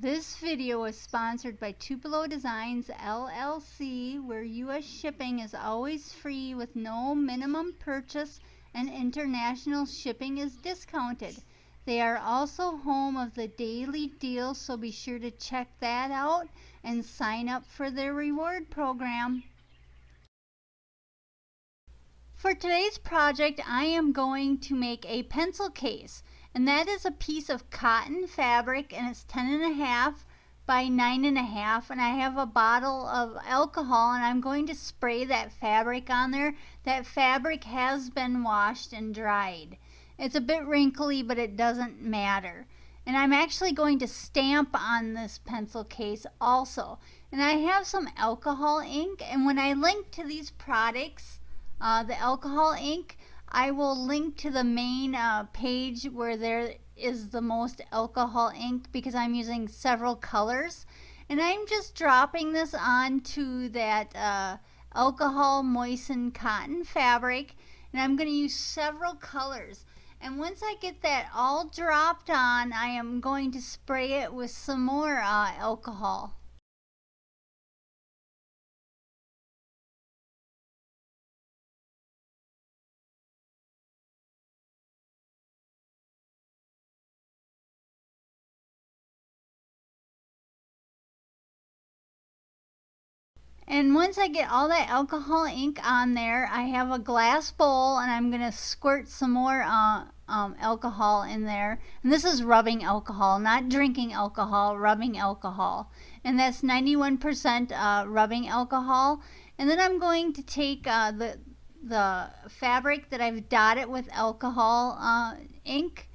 This video is sponsored by Tupelo Designs LLC, where U.S. shipping is always free with no minimum purchase and international shipping is discounted. They are also home of the daily deal, so be sure to check that out and sign up for their reward program. For today's project, I am going to make a pencil case and that is a piece of cotton fabric and it's ten and a half by nine and a half and I have a bottle of alcohol and I'm going to spray that fabric on there. That fabric has been washed and dried. It's a bit wrinkly but it doesn't matter. And I'm actually going to stamp on this pencil case also. And I have some alcohol ink and when I link to these products, uh, the alcohol ink, I will link to the main uh, page where there is the most alcohol ink because I'm using several colors. And I'm just dropping this onto that uh, alcohol moistened cotton fabric. And I'm going to use several colors. And once I get that all dropped on, I am going to spray it with some more uh, alcohol. And once I get all that alcohol ink on there, I have a glass bowl and I'm going to squirt some more uh, um, alcohol in there. And this is rubbing alcohol, not drinking alcohol, rubbing alcohol. And that's 91% uh, rubbing alcohol. And then I'm going to take uh, the, the fabric that I've dotted with alcohol uh, ink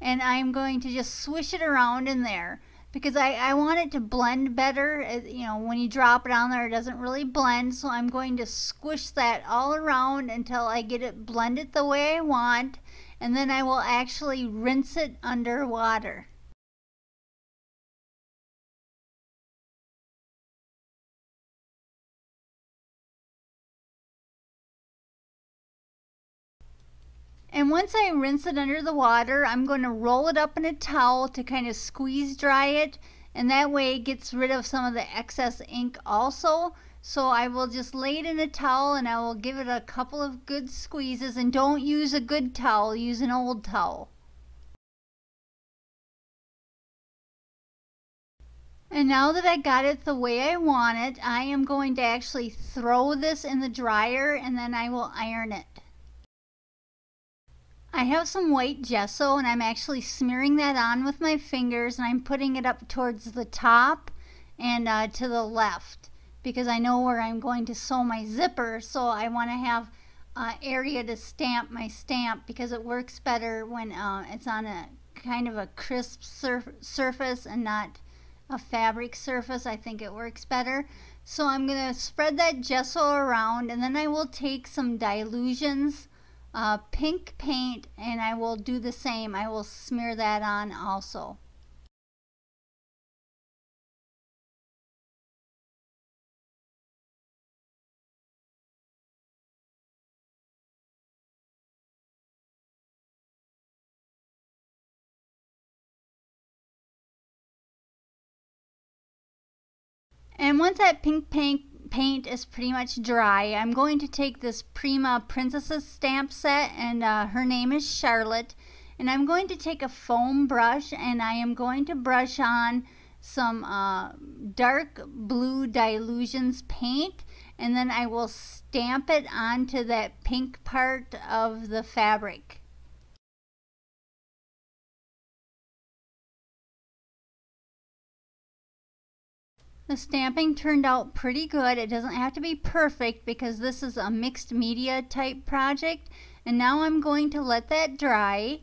and I'm going to just swish it around in there because I, I want it to blend better. Uh, you know, when you drop it on there, it doesn't really blend. So I'm going to squish that all around until I get it blended the way I want. And then I will actually rinse it under water. And once I rinse it under the water, I'm going to roll it up in a towel to kind of squeeze dry it. And that way it gets rid of some of the excess ink also. So I will just lay it in a towel and I will give it a couple of good squeezes. And don't use a good towel, use an old towel. And now that I got it the way I want it, I am going to actually throw this in the dryer and then I will iron it. I have some white gesso and I'm actually smearing that on with my fingers and I'm putting it up towards the top and uh, to the left because I know where I'm going to sew my zipper so I want to have uh, area to stamp my stamp because it works better when uh, it's on a kind of a crisp surf surface and not a fabric surface. I think it works better. So I'm going to spread that gesso around and then I will take some Dylusions uh, pink paint and I will do the same. I will smear that on also. And once that pink paint paint is pretty much dry. I'm going to take this Prima Princesses stamp set and uh, her name is Charlotte. And I'm going to take a foam brush and I am going to brush on some uh, dark blue Dylusions paint and then I will stamp it onto that pink part of the fabric. The stamping turned out pretty good. It doesn't have to be perfect because this is a mixed media type project. And now I'm going to let that dry.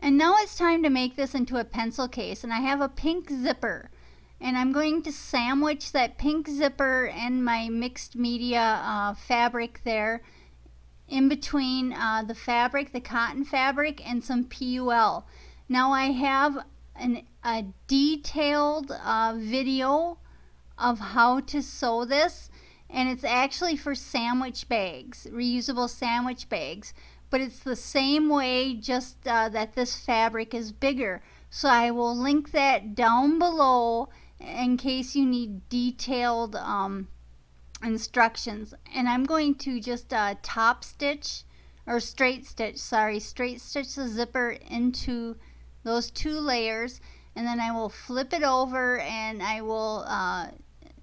And now it's time to make this into a pencil case. And I have a pink zipper. And I'm going to sandwich that pink zipper and my mixed media uh, fabric there in between uh, the fabric, the cotton fabric, and some PUL. Now I have an, a detailed uh, video of how to sew this and it's actually for sandwich bags, reusable sandwich bags. But it's the same way, just uh, that this fabric is bigger. So I will link that down below in case you need detailed um, instructions. And I'm going to just uh, top stitch or straight stitch, sorry, straight stitch the zipper into those two layers and then I will flip it over and I will uh,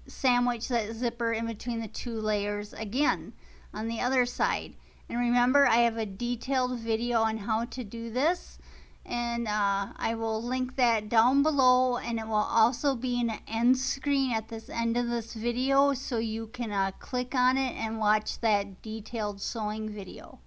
sandwich that zipper in between the two layers again on the other side. And remember I have a detailed video on how to do this and uh, I will link that down below and it will also be in an end screen at this end of this video so you can uh, click on it and watch that detailed sewing video.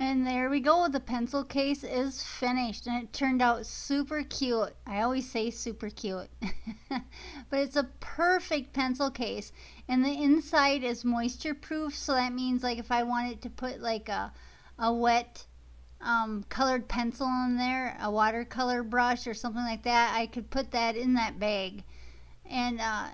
And there we go. The pencil case is finished and it turned out super cute. I always say super cute. but it's a perfect pencil case. And the inside is moisture proof. So that means like if I wanted to put like a, a wet um, colored pencil in there, a watercolor brush or something like that, I could put that in that bag. And uh,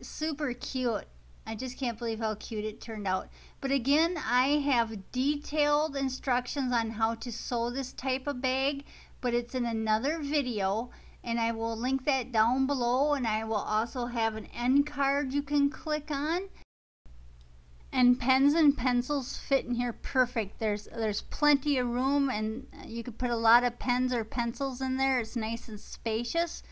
super cute. I just can't believe how cute it turned out. But again, I have detailed instructions on how to sew this type of bag, but it's in another video and I will link that down below and I will also have an end card you can click on. And pens and pencils fit in here perfect. There's there's plenty of room and you could put a lot of pens or pencils in there. It's nice and spacious.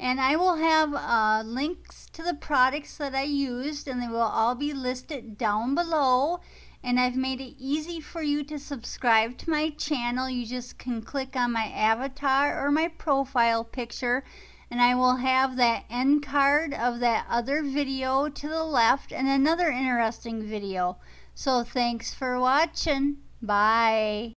And I will have uh, links to the products that I used and they will all be listed down below. And I've made it easy for you to subscribe to my channel. You just can click on my avatar or my profile picture and I will have that end card of that other video to the left and another interesting video. So thanks for watching. Bye.